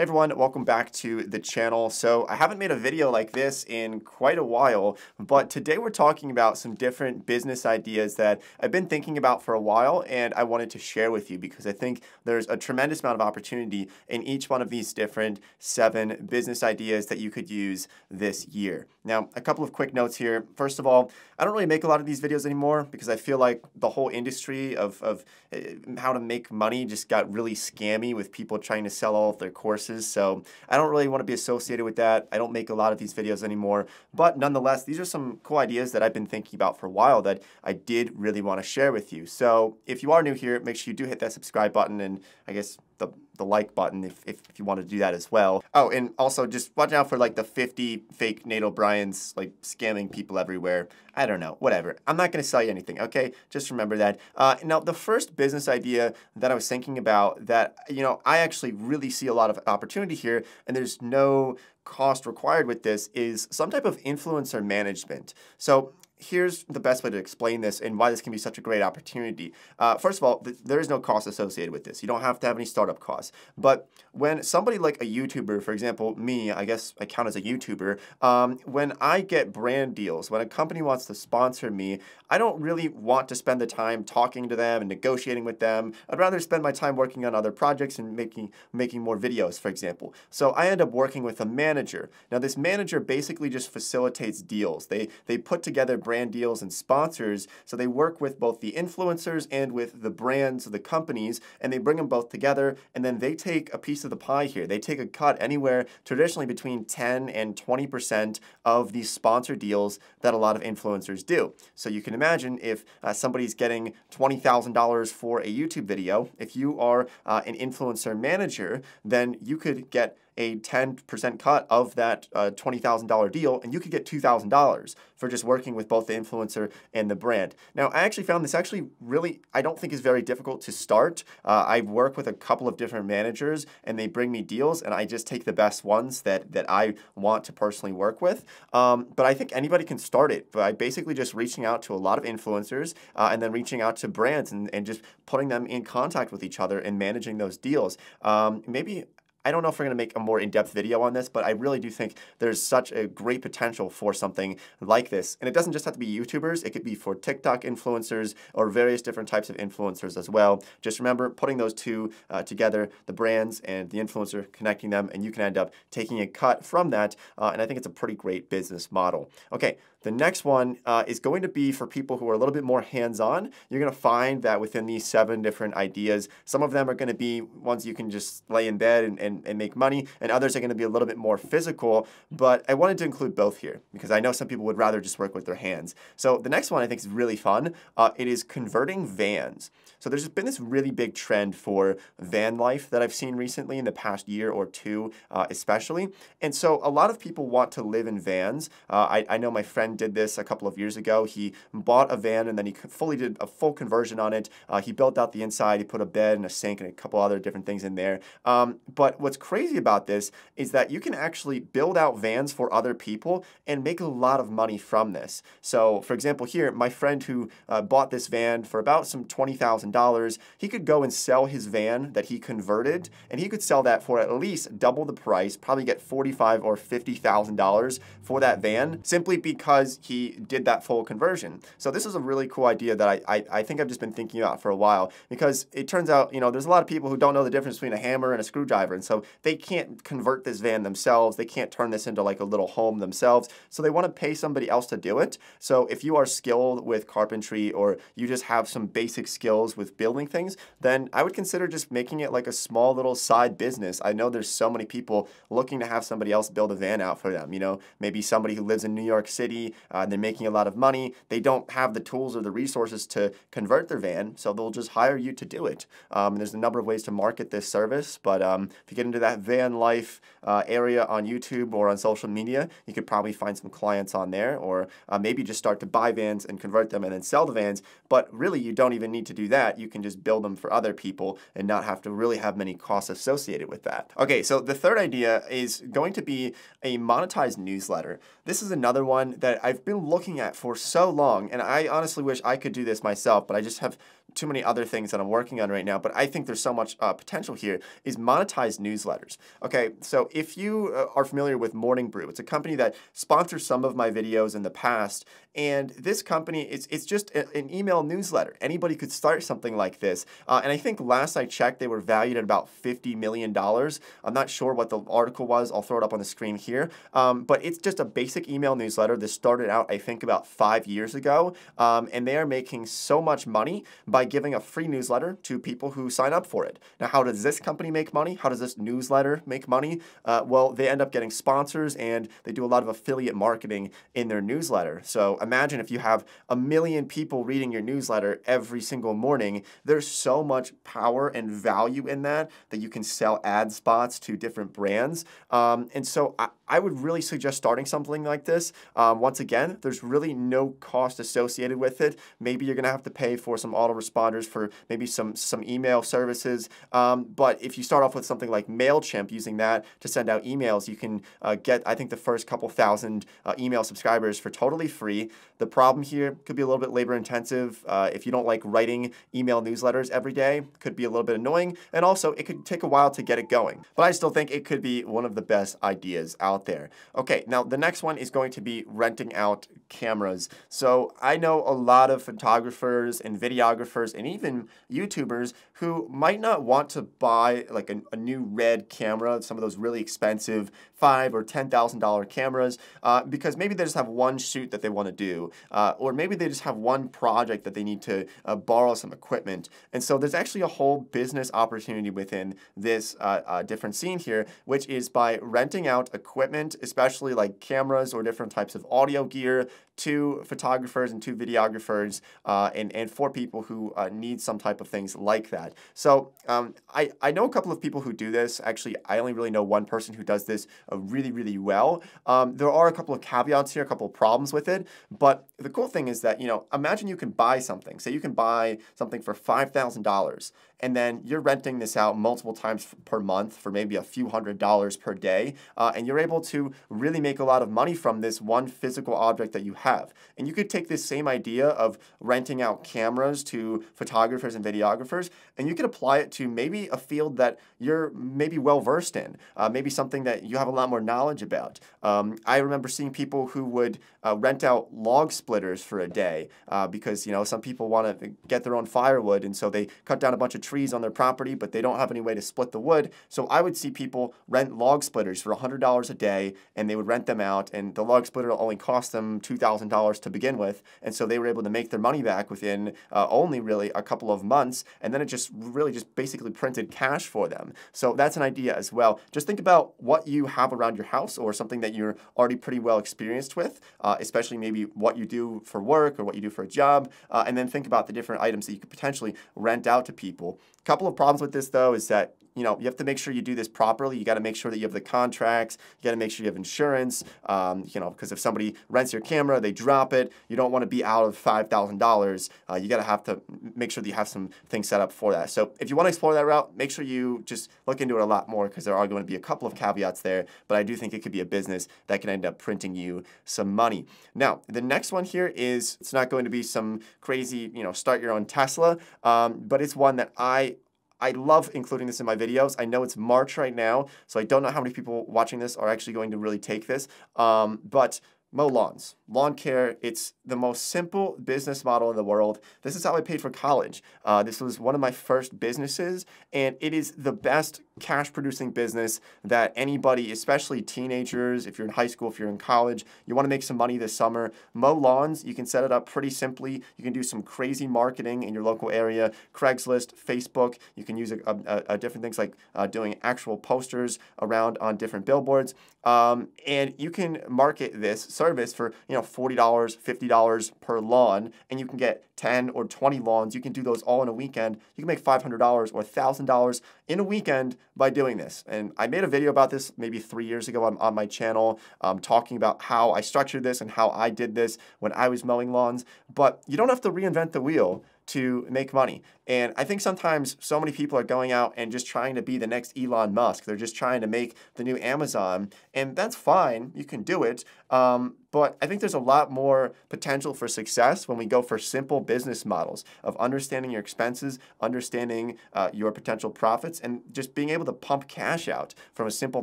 Hey everyone, welcome back to the channel. So I haven't made a video like this in quite a while, but today we're talking about some different business ideas that I've been thinking about for a while and I wanted to share with you because I think there's a tremendous amount of opportunity in each one of these different seven business ideas that you could use this year. Now, a couple of quick notes here. First of all, I don't really make a lot of these videos anymore because I feel like the whole industry of, of eh, how to make money just got really scammy with people trying to sell all of their courses So I don't really want to be associated with that. I don't make a lot of these videos anymore. But nonetheless, these are some cool ideas that I've been thinking about for a while that I did really want to share with you. So if you are new here, make sure you do hit that subscribe button and I guess the, the like button if, if, if, you want to do that as well. Oh, and also just watch out for like the 50 fake Nate O'Briens like scamming people everywhere. I don't know, whatever. I'm not going to sell you anything, okay? Just remember that. Uh, now, the first business idea that I was thinking about that, you know, I actually really see a lot of opportunity here and there's no cost required with this is some type of influencer management. So here's the best way to explain this and why this can be such a great opportunity. Uh, first of all, th there is no cost associated with this. You don't have to have any startup costs. But when somebody like a YouTuber, for example, me, I guess I count as a YouTuber, um, when I get brand deals, when a company wants to sponsor me, I don't really want to spend the time talking to them and negotiating with them. I'd rather spend my time working on other projects and making making more videos, for example. So I end up working with a manager. Now this manager basically just facilitates deals. They they put together brand deals and sponsors. So they work with both the influencers and with the brands, of the companies, and they bring them both together. And then they take a piece of the pie here. They take a cut anywhere traditionally between 10 and 20% of these sponsor deals that a lot of influencers do. So you can imagine if uh, somebody's getting $20,000 for a YouTube video, if you are uh, an influencer manager, then you could get a 10% cut of that uh, $20,000 deal, and you could get $2,000 for just working with both the influencer and the brand. Now, I actually found this actually really, I don't think is very difficult to start. Uh, I work with a couple of different managers, and they bring me deals, and I just take the best ones that, that I want to personally work with. Um, but I think anybody can start it by basically just reaching out to a lot of influencers uh, and then reaching out to brands and, and just putting them in contact with each other and managing those deals. Um, maybe I don't know if we're going to make a more in-depth video on this, but I really do think there's such a great potential for something like this. And it doesn't just have to be YouTubers, it could be for TikTok influencers or various different types of influencers as well. Just remember putting those two uh, together, the brands and the influencer, connecting them, and you can end up taking a cut from that. Uh, and I think it's a pretty great business model. Okay, the next one uh, is going to be for people who are a little bit more hands-on. You're going to find that within these seven different ideas, some of them are going to be ones you can just lay in bed and, and, and make money, and others are going to be a little bit more physical. But I wanted to include both here because I know some people would rather just work with their hands. So the next one I think is really fun. Uh, it is converting vans. So there's been this really big trend for van life that I've seen recently in the past year or two, uh, especially. And so a lot of people want to live in vans. Uh, I, I know my friend friend did this a couple of years ago. He bought a van and then he fully did a full conversion on it. Uh, he built out the inside. He put a bed and a sink and a couple other different things in there. Um, but what's crazy about this is that you can actually build out vans for other people and make a lot of money from this. So, for example, here, my friend who uh, bought this van for about some $20,000, he could go and sell his van that he converted, and he could sell that for at least double the price, probably get 45 or $50,000 for that van, simply because because he did that full conversion. So this is a really cool idea that I, I, I, think I've just been thinking about for a while because it turns out, you know, there's a lot of people who don't know the difference between a hammer and a screwdriver. And so they can't convert this van themselves. They can't turn this into like a little home themselves. So they want to pay somebody else to do it. So if you are skilled with carpentry or you just have some basic skills with building things, then I would consider just making it like a small little side business. I know there's so many people looking to have somebody else build a van out for them. You know, maybe somebody who lives in New York City uh, they're making a lot of money. They don't have the tools or the resources to convert their van, so they'll just hire you to do it. Um, there's a number of ways to market this service, but um, if you get into that van life uh, area on YouTube or on social media, you could probably find some clients on there, or uh, maybe just start to buy vans and convert them and then sell the vans. But really, you don't even need to do that. You can just build them for other people and not have to really have many costs associated with that. Okay, so the third idea is going to be a monetized newsletter. This is another one that I've been looking at for so long, and I honestly wish I could do this myself, but I just have too many other things that I'm working on right now, but I think there's so much uh, potential here, is monetize newsletters. Okay, so if you uh, are familiar with Morning Brew, it's a company that sponsors some of my videos in the past, and this company, it's, it's just a, an email newsletter. Anybody could start something like this. Uh, and I think last I checked, they were valued at about $50 million. I'm not sure what the article was. I'll throw it up on the screen here. Um, but it's just a basic email newsletter. This started out, I think, about five years ago. Um, and they are making so much money by giving a free newsletter to people who sign up for it. Now, how does this company make money? How does this newsletter make money? Uh, well, they end up getting sponsors and they do a lot of affiliate marketing in their newsletter. So imagine if you have a million people reading your newsletter every single morning, there's so much power and value in that that you can sell ad spots to different brands. Um, and so I, I would really suggest starting something like this. Um, once again, there's really no cost associated with it. Maybe you're gonna have to pay for some autoresponders for maybe some some email services. Um, but if you start off with something like Mailchimp, using that to send out emails, you can uh, get I think the first couple thousand uh, email subscribers for totally free. The problem here could be a little bit labor intensive. Uh, if you don't like writing email newsletters every day, could be a little bit annoying, and also it could take a while to get it going. But I still think it could be one of the best ideas out out there. Okay, now the next one is going to be renting out cameras. So I know a lot of photographers and videographers and even YouTubers who might not want to buy like a, a new red camera, some of those really expensive five or ten thousand dollar cameras, uh, because maybe they just have one shoot that they want to do, uh, or maybe they just have one project that they need to uh, borrow some equipment. And so there's actually a whole business opportunity within this uh, uh, different scene here, which is by renting out equipment equipment, especially like cameras or different types of audio gear, to photographers and two videographers uh, and, and for people who uh, need some type of things like that. So um, I, I know a couple of people who do this. Actually, I only really know one person who does this uh, really, really well. Um, there are a couple of caveats here, a couple of problems with it. But the cool thing is that, you know, imagine you can buy something. Say you can buy something for $5,000 and then you're renting this out multiple times per month for maybe a few hundred dollars per day. Uh, and you're able to really make a lot of money from this one physical object that you have. And you could take this same idea of renting out cameras to photographers and videographers, and you could apply it to maybe a field that you're maybe well versed in, uh, maybe something that you have a lot more knowledge about. Um, I remember seeing people who would uh, rent out log splitters for a day uh, because you know some people want to get their own firewood, and so they cut down a bunch of trees on their property, but they don't have any way to split the wood. So I would see people rent log splitters for $100 a day, and they would rent them out, and the log splitter only cost them $2,000 $1,000 to begin with. And so they were able to make their money back within uh, only really a couple of months. And then it just really just basically printed cash for them. So that's an idea as well. Just think about what you have around your house or something that you're already pretty well experienced with, uh, especially maybe what you do for work or what you do for a job. Uh, and then think about the different items that you could potentially rent out to people. Couple of problems with this though is that you know, you have to make sure you do this properly. You got to make sure that you have the contracts. You got to make sure you have insurance. Um, you know, because if somebody rents your camera, they drop it. You don't want to be out of five thousand uh, dollars. You got to have to make sure that you have some things set up for that. So if you want to explore that route, make sure you just look into it a lot more because there are going to be a couple of caveats there. But I do think it could be a business that can end up printing you some money. Now, the next one here is it's not going to be some crazy, you know, start your own Tesla, um, but it's one that I I love including this in my videos. I know it's March right now, so I don't know how many people watching this are actually going to really take this. Um, but mow lawns. Lawn care, it's the most simple business model in the world. This is how I paid for college. Uh, this was one of my first businesses, and it is the best cash producing business that anybody, especially teenagers, if you're in high school, if you're in college, you want to make some money this summer, mow lawns. You can set it up pretty simply. You can do some crazy marketing in your local area, Craigslist, Facebook. You can use a, a, a different things like uh, doing actual posters around on different billboards. Um, and you can market this service for you know $40, $50 per lawn, and you can get 10 or 20 lawns. You can do those all in a weekend. You can make $500 or $1,000 in a weekend by doing this. And I made a video about this maybe three years ago on, on my channel, um, talking about how I structured this and how I did this when I was mowing lawns. But you don't have to reinvent the wheel to make money. And I think sometimes so many people are going out and just trying to be the next Elon Musk. They're just trying to make the new Amazon. And that's fine. You can do it. Um, but I think there's a lot more potential for success when we go for simple business models of understanding your expenses, understanding uh, your potential profits, and just being able to pump cash out from a simple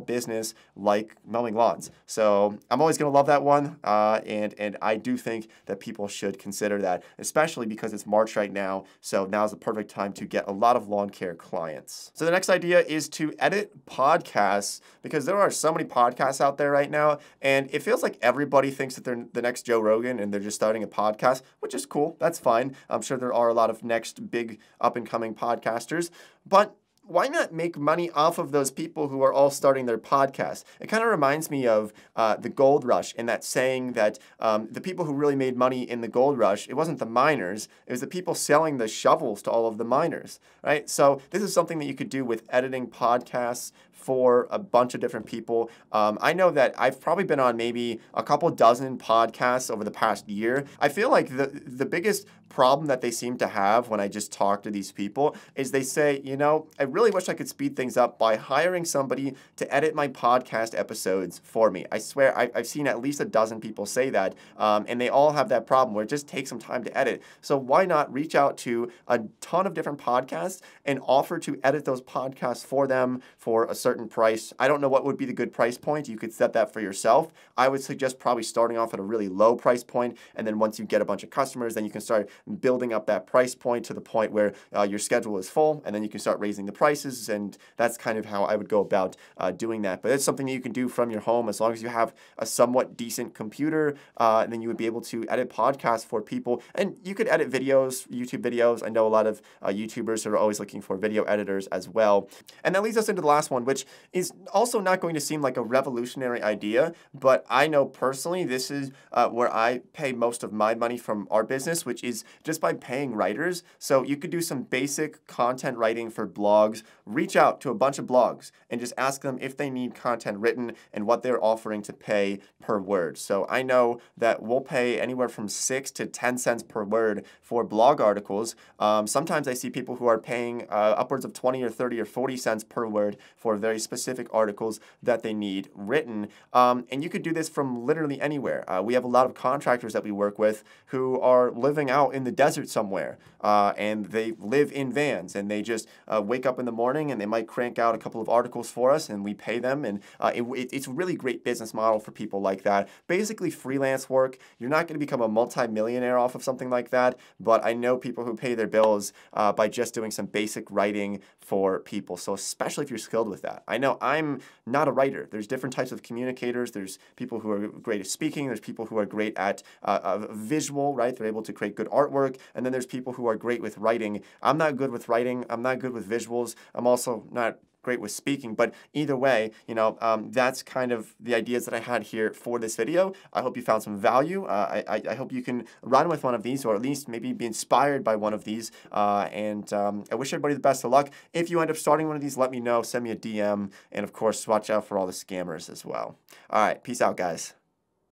business like mowing lawns. So I'm always going to love that one, uh, and and I do think that people should consider that, especially because it's March right now. So now is the perfect time to get a lot of lawn care clients. So the next idea is to edit podcasts because there are so many podcasts out there right now, and it feels like everybody thinks that they're the next Joe Rogan and they're just starting a podcast, which is cool. That's fine. I'm sure there are a lot of next big up and coming podcasters, but why not make money off of those people who are all starting their podcasts? It kind of reminds me of uh, the gold rush and that saying that um, the people who really made money in the gold rush, it wasn't the miners, it was the people selling the shovels to all of the miners, right? So this is something that you could do with editing podcasts for a bunch of different people. Um, I know that I've probably been on maybe a couple dozen podcasts over the past year. I feel like the the biggest problem that they seem to have when I just talk to these people is they say, you know, I really wish I could speed things up by hiring somebody to edit my podcast episodes for me. I swear I, have seen at least a dozen people say that, um, and they all have that problem where it just takes some time to edit. So why not reach out to a ton of different podcasts and offer to edit those podcasts for them for a certain price? I don't know what would be the good price point. You could set that for yourself. I would suggest probably starting off at a really low price point, and then once you get a bunch of customers, then you can start building up that price point to the point where uh, your schedule is full, and then you can start raising the prices. And that's kind of how I would go about uh, doing that. But it's something that you can do from your home as long as you have a somewhat decent computer, uh, and then you would be able to edit podcasts for people. And you could edit videos, YouTube videos. I know a lot of uh, YouTubers are always looking for video editors as well. And that leads us into the last one, which is also not going to seem like a revolutionary idea, but I know personally this is uh, where I pay most of my money from our business, which is just by paying writers. So you could do some basic content writing for blogs, dogs reach out to a bunch of blogs and just ask them if they need content written and what they're offering to pay per word. So I know that we'll pay anywhere from six to 10 cents per word for blog articles. Um, sometimes I see people who are paying uh, upwards of 20 or 30 or 40 cents per word for very specific articles that they need written. Um, and you could do this from literally anywhere. Uh, we have a lot of contractors that we work with who are living out in the desert somewhere uh, and they live in vans and they just uh, wake up in the morning and they might crank out a couple of articles for us and we pay them and uh, it, it, it's a really great business model for people like that basically freelance work you're not going to become a multi-millionaire off of something like that but i know people who pay their bills uh, by just doing some basic writing for people so especially if you're skilled with that i know i'm not a writer there's different types of communicators there's people who are great at speaking there's people who are great at uh, visual right they're able to create good artwork and then there's people who are great with writing. I'm not good with writing. I'm not good with visuals. I'm also not great with speaking. But either way, you know, um, that's kind of the ideas that I had here for this video. I hope you found some value. Uh, I, I hope you can run with one of these or at least maybe be inspired by one of these. Uh, and um, I wish everybody the best of luck. If you end up starting one of these, let me know. Send me a DM. And of course, watch out for all the scammers as well. All right. Peace out, guys.